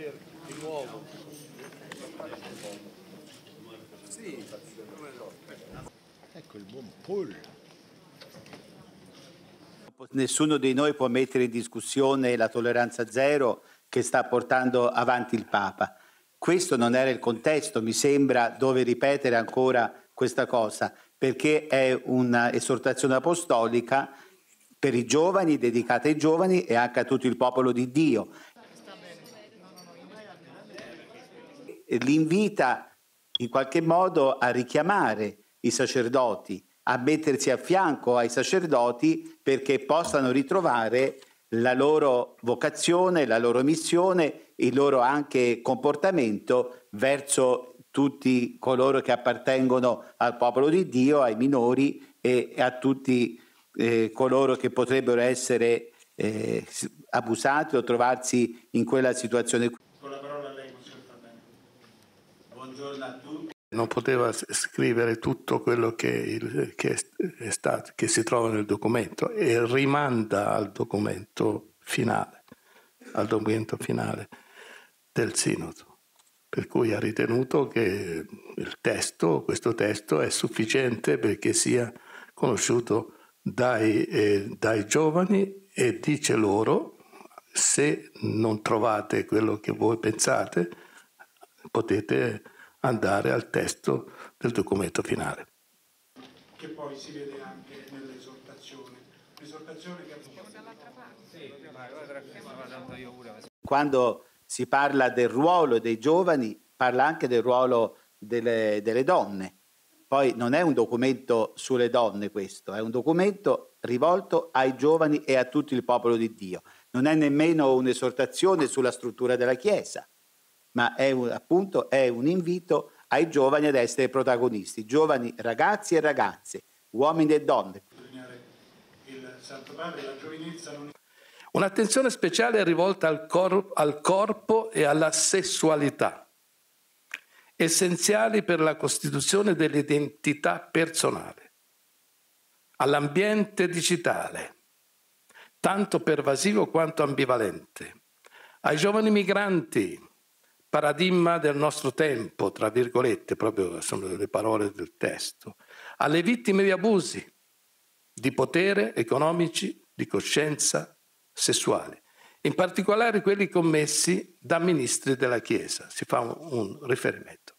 Di nuovo. Sì, Ecco il buon Paul. Nessuno di noi può mettere in discussione la tolleranza zero che sta portando avanti il Papa. Questo non era il contesto, mi sembra, dove ripetere ancora questa cosa, perché è un'esortazione apostolica per i giovani, dedicata ai giovani e anche a tutto il popolo di Dio. L'invita in qualche modo a richiamare i sacerdoti, a mettersi a fianco ai sacerdoti perché possano ritrovare la loro vocazione, la loro missione, il loro anche comportamento verso tutti coloro che appartengono al popolo di Dio, ai minori e a tutti eh, coloro che potrebbero essere eh, abusati o trovarsi in quella situazione. Con la parola a lei, Monsignor Fabene. Buongiorno a tutti. Non poteva scrivere tutto quello che, il, che, stato, che si trova nel documento e rimanda al documento finale, al documento finale del Sinodo. Per cui ha ritenuto che testo, questo testo è sufficiente perché sia conosciuto dai, eh, dai giovani e dice loro se non trovate quello che voi pensate potete andare al testo del documento finale. Che poi si vede anche nell'esortazione. L'esortazione che Quando si parla del ruolo dei giovani, parla anche del ruolo delle, delle donne. Poi non è un documento sulle donne questo, è un documento rivolto ai giovani e a tutto il popolo di Dio. Non è nemmeno un'esortazione sulla struttura della Chiesa, ma è un, appunto è un invito ai giovani ad essere protagonisti, giovani ragazzi e ragazze, uomini e donne. Un'attenzione speciale è rivolta al, cor- al corpo e alla sessualità, essenziali per la costituzione dell'identità personale, all'ambiente digitale, tanto pervasivo quanto ambivalente, ai giovani migranti, paradigma del nostro tempo, tra virgolette, proprio sono le parole del testo, alle vittime di abusi, di potere economici, di coscienza sessuali, in particolare quelli commessi da ministri della Chiesa, si fa un riferimento.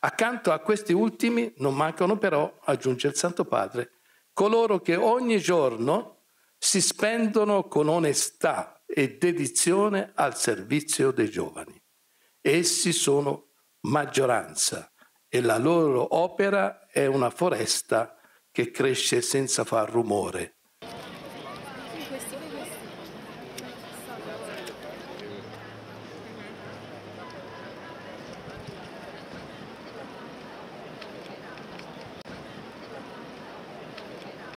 Accanto a questi ultimi non mancano però, aggiunge il Santo Padre, coloro che ogni giorno si spendono con onestà e dedizione al servizio dei giovani. Essi sono maggioranza e la loro opera è una foresta che cresce senza far rumore.